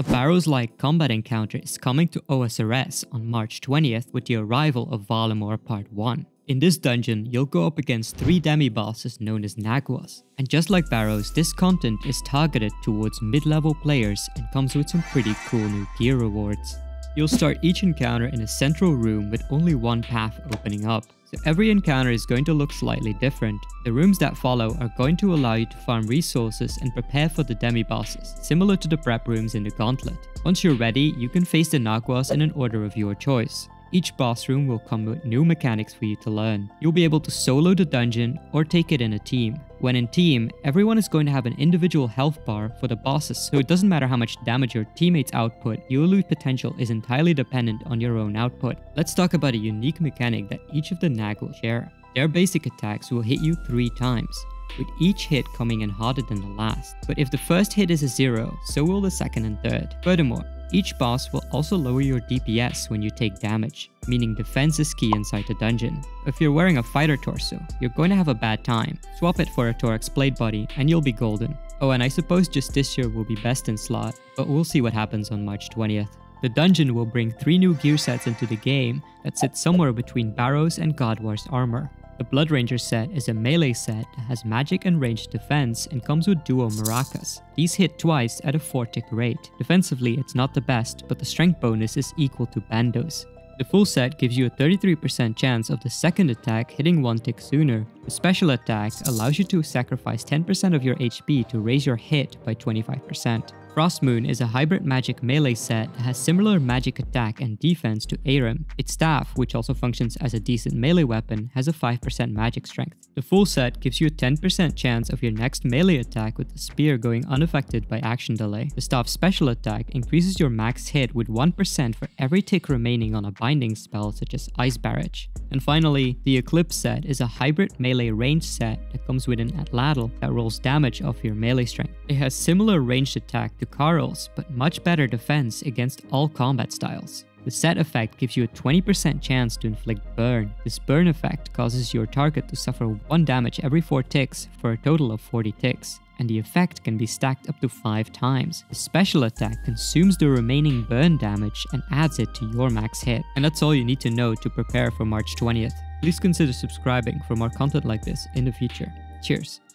A Barrows-like combat encounter is coming to OSRS on March 20th with the arrival of Varlamore Part 1. In this dungeon, you'll go up against three demi-bosses known as Naguas. And just like Barrows, this content is targeted towards mid-level players and comes with some pretty cool new gear rewards. You'll start each encounter in a central room with only one path opening up. So every encounter is going to look slightly different. The rooms that follow are going to allow you to farm resources and prepare for the demi-bosses, similar to the prep rooms in the Gauntlet. Once you're ready, you can face the Naguas in an order of your choice. Each boss room will come with new mechanics for you to learn. You'll be able to solo the dungeon or take it in a team. When in team, everyone is going to have an individual health bar for the bosses, so it doesn't matter how much damage your teammates output, your loot potential is entirely dependent on your own output. Let's talk about a unique mechanic that each of the Nag will share. Their basic attacks will hit you 3 times, with each hit coming in harder than the last. But if the first hit is a 0, so will the second and third. Furthermore, each boss will also lower your DPS when you take damage, meaning defense is key inside the dungeon. If you're wearing a fighter torso, you're going to have a bad time. Swap it for a Torag's platebody and you'll be golden. Oh and I suppose Justiciar will be best in slot, but we'll see what happens on March 20th. The dungeon will bring 3 new gear sets into the game that sit somewhere between Barrows and God Wars armor. The Bloodrager set is a melee set that has magic and ranged defense and comes with duo maracas. These hit twice at a 4 tick rate. Defensively it's not the best, but the strength bonus is equal to Bandos. The full set gives you a 33% chance of the second attack hitting one tick sooner. The special attack allows you to sacrifice 10% of your HP to raise your hit by 25%. Frostmoon is a hybrid magic melee set that has similar magic attack and defense to Ahrim. Its staff, which also functions as a decent melee weapon, has a 5% magic strength. The full set gives you a 10% chance of your next melee attack with the spear going unaffected by action delay. The staff's special attack increases your max hit with 1% for every tick remaining on a binding spell such as Ice Barrage. And finally, the Eclipse set is a hybrid melee range set that comes with an Atlatl that rolls damage off your melee strength. It has similar ranged attack to Karil's, but much better defense against all combat styles. The set effect gives you a 20% chance to inflict burn. This burn effect causes your target to suffer 1 damage every 4 ticks for a total of 40 ticks, and the effect can be stacked up to 5 times. The special attack consumes the remaining burn damage and adds it to your max hit. And that's all you need to know to prepare for March 20th. Please consider subscribing for more content like this in the future. Cheers!